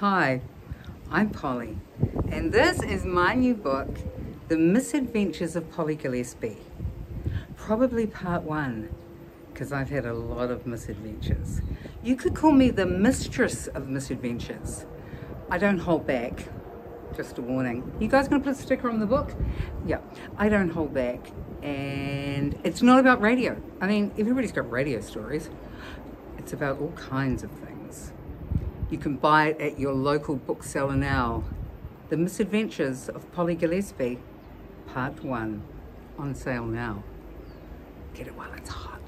Hi, I'm Polly, and this is my new book, The Misadventures of Polly Gillespie. Probably part one, because I've had a lot of misadventures. You could call me the mistress of misadventures. I don't hold back, just a warning. You guys gonna put a sticker on the book? Yeah, I don't hold back. And it's not about radio. I mean, everybody's got radio stories. It's about all kinds of things. You can buy it at your local bookseller now. The Misadventures of Polly Gillespie, Part 1, on sale now. Get it while it's hot.